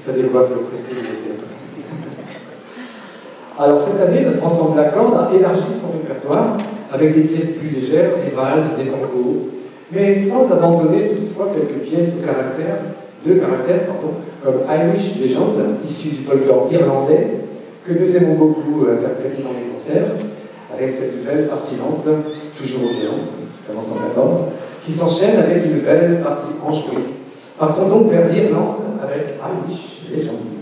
Ça décoiffe le presque Alors cette année, notre ensemble La Corde a élargi son répertoire avec des pièces plus légères, des valses, des tangos, mais sans abandonner toutefois quelques pièces de caractère, pardon, comme Irish Legend, issu du folklore irlandais, que nous aimons beaucoup interpréter dans les concerts, avec cette belle partie lente, toujours au violon, tout avance en accord, qui s'enchaîne avec une belle partie enjouée. Partons donc vers l'Irlande avec Irish Legend.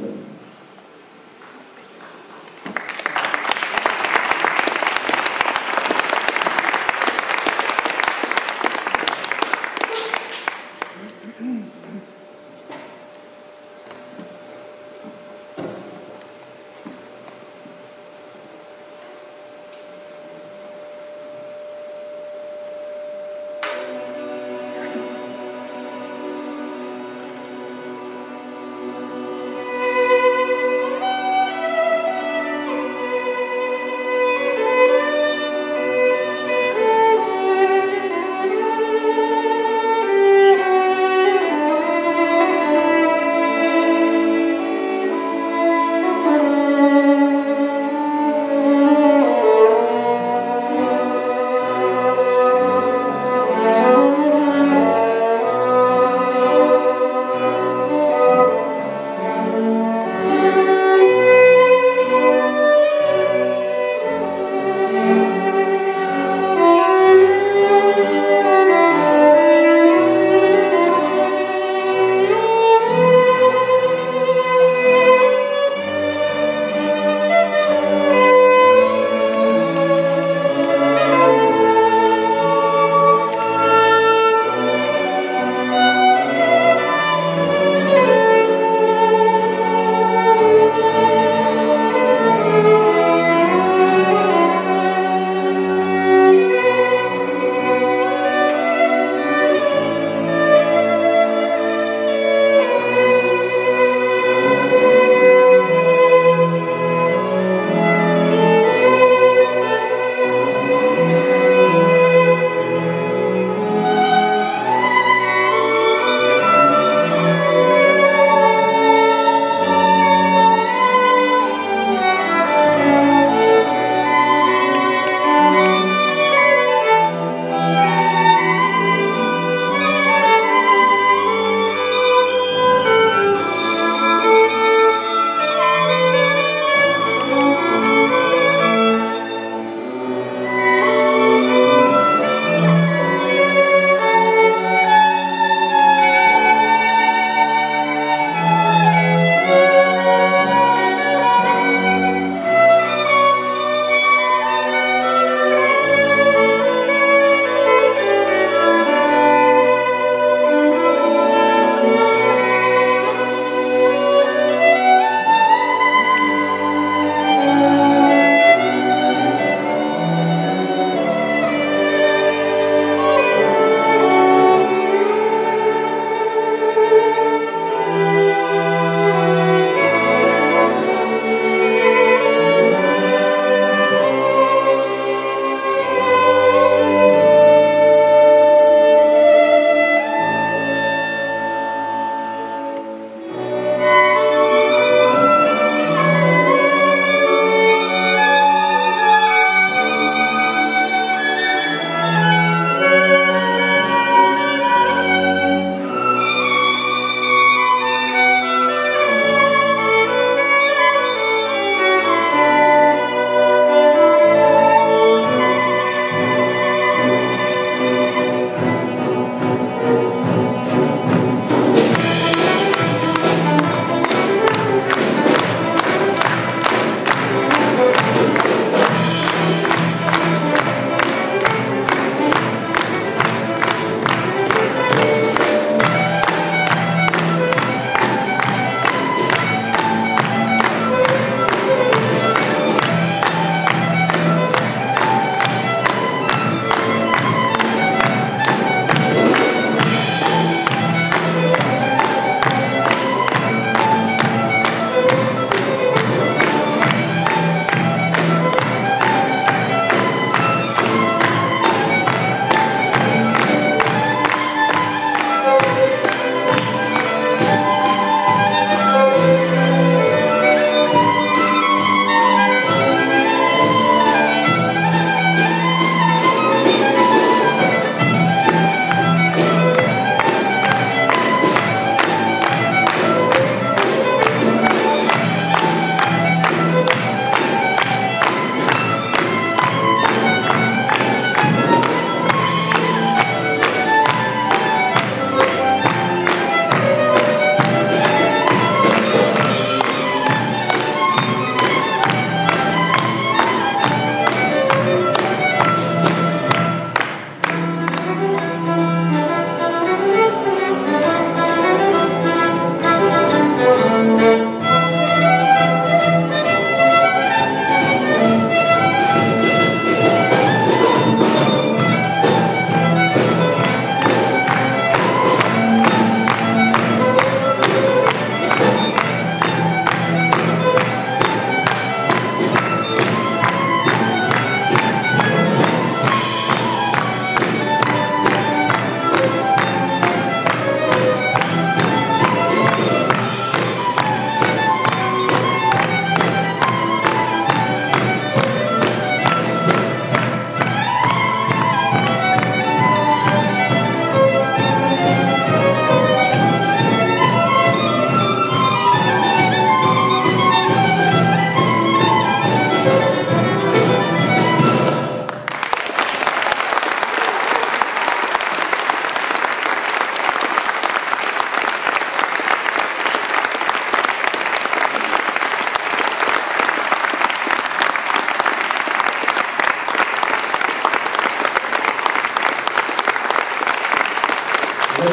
Я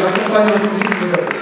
хочу понять, если это